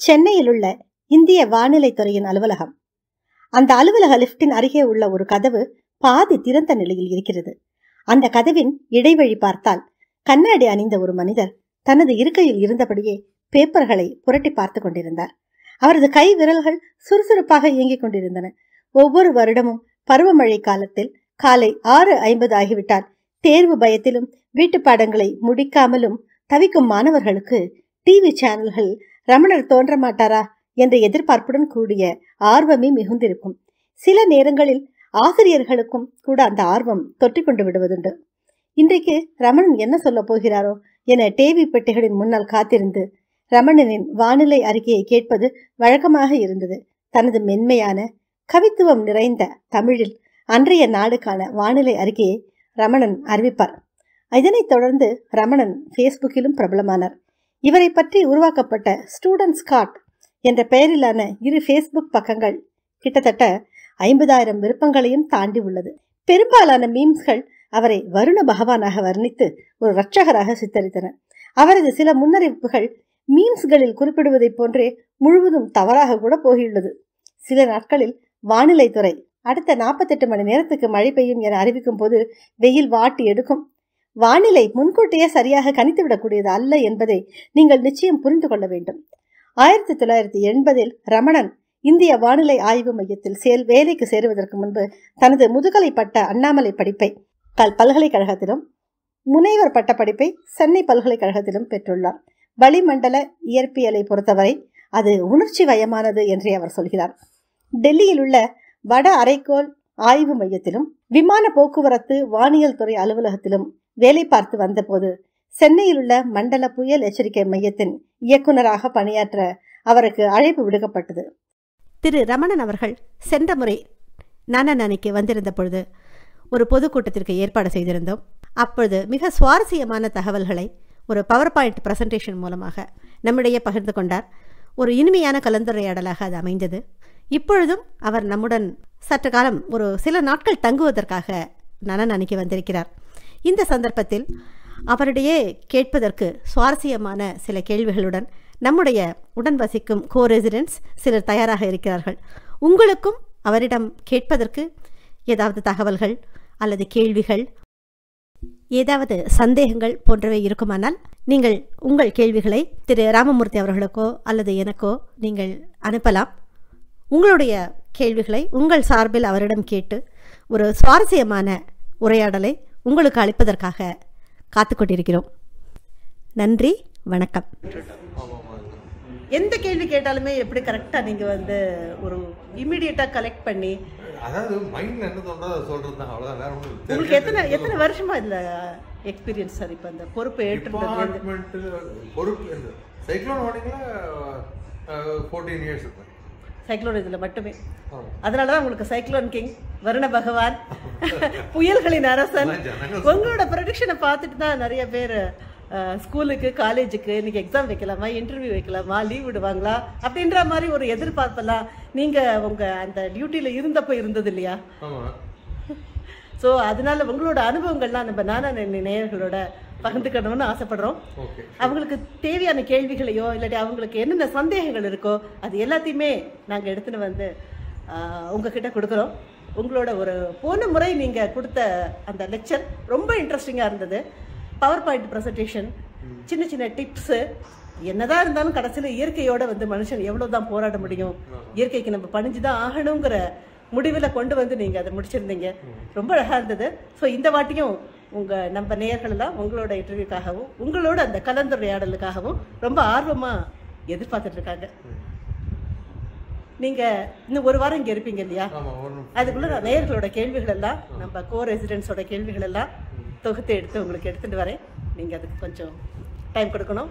சென்னையில் உள்ள இந்திய வானிலை துறையின் அலுவலகம். அந்த அலுவலக லிப்டின் அருகே உள்ள ஒரு கதவு பாதி திறந்த நிலையில் இருக்கிறது. அந்த கதவின் இடைவழி பார்த்தால் கண்ணாடி அணிந்த ஒரு மனிதர் தனது இருக்கையில் இருந்தபடியே பேப்பர்களை புரட்டி பார்த்து கொண்டிருந்தார். அவரது கை விரல்கள் சுறுசுறுப்பாக இயங்கிக் கொண்டிருந்தன. ஒவ்வொரு வருடமும் பருவமழை காலத்தில் காலை ஆறு ஐம்பது ஆகிவிட்டால் தேர்வு பயத்திலும் வீட்டு பாடங்களை முடிக்காமலும் தவிக்கும் மாணவர்களுக்கு டிவி சேனல்கள் ரமணர் தோன்ற மாட்டாரா? என்ற எதிர்பார்ப்புடன் கூடிய ஆர்வமே மிகுந்திருக்கும். சில நேரங்களில் ஆசிரியர்களுக்கும் கூட அந்த ஆர்வம் தொற்றிக்கொண்டு விடுவதுண்டு. இன்றைக்கு ரமணன் என்ன சொல்ல போகிறாரோ என டேவி பெட்டிகளின் முன்னால் காத்திருந்து ரமணனின் வானிலை அறிக்கையை கேட்பது வழக்கமாக இருந்தது. தனது மென்மையான கவித்துவம் நிறைந்த தமிழில் அன்றைய நாடுக்கான வானிலை அறிக்கையை ரமணன் அறிவிப்பார். இதனைத் தொடர்ந்து ரமணன் ஃபேஸ்புக்கிலும் பிரபலமானார். இவரை பற்றி உருவாக்கப்பட்ட ஸ்டூடெண்ட் ஸ்காட் என்ற பெயரிலான இரு ஃபேஸ்புக் பக்கங்கள் கிட்டத்தட்ட ஐம்பதாயிரம் விருப்பங்களையும் தாண்டி உள்ளது. பெரும்பாலான மீம்ஸ்கள் அவரை வருண பகவானாக வர்ணித்து ஒரு ரட்சகராக சித்தரித்தன. அவரது சில முன்னறிவிப்புகள் மீம்ஸ்களில் குறிப்பிடுவதைப் போன்றே முழுவதும் தவறாக கூட போகியுள்ளது. சில நாட்களில் வானிலை துறை அடுத்த நாற்பத்தெட்டு மணி நேரத்துக்கு மழை பெய்யும் என அறிவிக்கும் போது வெயில் வாட்டி எடுக்கும் வானிலை முன்கூட்டியே சரியாக கணித்துவிடக்கூடியது அல்ல என்பதை நீங்கள் நிச்சயம் புரிந்து கொள்ள வேண்டும். ஆயிரத்தி தொள்ளாயிரத்தி எண்பதில் ரமணன் இந்திய வானிலை ஆய்வு மையத்தில் சேல் வேலைக்கு சேருவதற்கு முன்பு தனது முதுகலை பட்ட அண்ணாமலை படிப்பை கல் பல்கலைக்கழகத்திலும் முனைவர் பட்ட படிப்பை சென்னை பல்கலைக்கழகத்திலும் பெற்றுள்ளார். வளிமண்டல இயற்பியலை பொறுத்தவரை அது உணர்ச்சி வயமானது என்றே அவர் சொல்கிறார். டெல்லியில் உள்ள வட அரைக்கோள் ஆய்வு மையத்திலும் விமான போக்குவரத்து வானியல் துறை அலுவலகத்திலும் வேலை பார்த்து வந்தபோது சென்னையில் உள்ள மண்டல புயல் எச்சரிக்கை மையத்தின் இயக்குநராக பணியாற்ற அவருக்கு அழைப்பு விடுக்கப்பட்டது. திரு ரமணன் அவர்கள் சென்ற முறை நானநானிக்கு வந்திருந்த பொழுது ஒரு பொதுக்கூட்டத்திற்கு ஏற்பாடு செய்திருந்தோம். அப்பொழுது மிக சுவாரஸ்யமான தகவல்களை ஒரு பவர் பாயிண்ட் பிரசன்டேஷன் மூலமாக நம்மிடையே பகிர்ந்து கொண்டார். ஒரு இனிமையான கலந்துரையாடலாக அது அமைந்தது. இப்பொழுதும் அவர் நம்முடன் சற்று காலம் ஒரு சில நாட்கள் தங்குவதற்காக நனன் அன்னைக்கு வந்திருக்கிறார். இந்த சந்தர்ப்பத்தில் அவரிடையே கேட்பதற்கு சுவாரஸ்யமான சில கேள்விகளுடன் நம்முடைய உடன் வசிக்கும் கோ ரெசிடென்ட்ஸ் சிலர் தயாராக இருக்கிறார்கள். உங்களுக்கும் அவரிடம் கேட்பதற்கு ஏதாவது தகவல்கள் அல்லது கேள்விகள் ஏதாவது சந்தேகங்கள் போன்றவை இருக்குமானால் நீங்கள் உங்கள் கேள்விகளை திரு ராமமூர்த்தி அவர்களுக்கோ அல்லது எனக்கோ நீங்கள் அனுப்பலாம். உங்களுடைய கேள்விகளை உங்கள் சார்பில் அவரிடம் கேட்டு ஒரு சுவாரஸ்யமான உரையாடலை உங்களுக்கு அளிப்பதற்காக காத்து கொண்டிருக்கிறோம் நன்றி வணக்கம். எந்த கேள்வி கேட்டாலுமே எப்படி கரெக்டாக நீங்கள் வந்து ஒரு இம்மிடியட்டாக கலெக்ட் பண்ணி அதாவது மைண்ட்ல என்ன தோன்றதோ அதை சொல்றது தான் வேற ஒன்றும் உங்களுக்கு எத்தனை எத்தனை வருஷமா இதில் எக்ஸ்பீரியன்ஸ் சார் இப்போ அந்த பொறுப்பு டிபார்ட்மெண்ட் பொறுப்பு இந்த சைக்ளோன் வார்னிங்ல ஃபோர்டீன் இயர்ஸ் சைக்ளோன் இதில் மட்டுமே. அதனால தான் உங்களுக்கு சைக்ளோன் கிங் வருண பகவான் புயல்களின் அரசன். உங்களோட ப்ரொடிக்ஷனை பார்த்துட்டு தான் நிறைய பேர் ஸ்கூலுக்கு காலேஜுக்கு இன்னைக்கு எக்ஸாம் வைக்கலாமா இன்டர்வியூ வைக்கலாமா லீவ் விடுவாங்களா அப்படின்ற மாதிரி ஒரு எதிர்பார்ப்பெல்லாம் நீங்க உங்க அந்த டியூட்டியில இருந்தப்போ இருந்தது இல்லையா? ஸோ அதனால உங்களோட அனுபவங்கள்லாம் நம்ம நானா நேயர்களோட பகிர்ந்துக்கணும்னு ஆசைப்படுறோம். அவங்களுக்கு தேவையான கேள்விகளையோ இல்லாட்டி அவங்களுக்கு என்னென்ன சந்தேகங்கள் இருக்கோ அது எல்லாத்தையுமே நாங்கள் எடுத்துன்னு வந்து உங்ககிட்ட கொடுக்குறோம். உங்களோட ஒரு போன முறை நீங்கள் கொடுத்த அந்த லெக்சர் ரொம்ப இன்ட்ரெஸ்டிங்காக இருந்தது. பவர் பாயிண்ட் ப்ரெசன்டேஷன் சின்ன சின்ன டிப்ஸு என்னதான் இருந்தாலும் கடைசியில் இயற்கையோட வந்து மனுஷன் எவ்வளோ தான் போராட முடியும்? இயற்கைக்கு நம்ம பணிஞ்சு தான் ஆகணுங்கிற முடிவில் கொண்டு வந்து நீங்கள் அதை முடிச்சிருந்தீங்க. ரொம்ப அழகாக இருந்தது. ஸோ இந்த வாட்டியும் உங்கள் நம்ம நேயர்களெல்லாம் உங்களோட இன்டர்வியூக்காகவும் உங்களோட அந்த கலந்துரையாடலுக்காகவும் ரொம்ப ஆர்வமாக எதிர்பார்த்துட்டு இருக்காங்க. நீங்கள் இன்னும் ஒரு வாரம் இங்கே இருப்பீங்க இல்லையா? அதுக்குள்ள நேயர்களோட கேள்விகள் எல்லாம் நம்ம கோ ரெசிடென்ட்ஸோட கேள்விகள் எல்லாம் தொகுத்து எடுத்து உங்களுக்கு எடுத்துட்டு வரேன். நீங்கள் அதுக்கு கொஞ்சம் டைம் கொடுக்கணும்.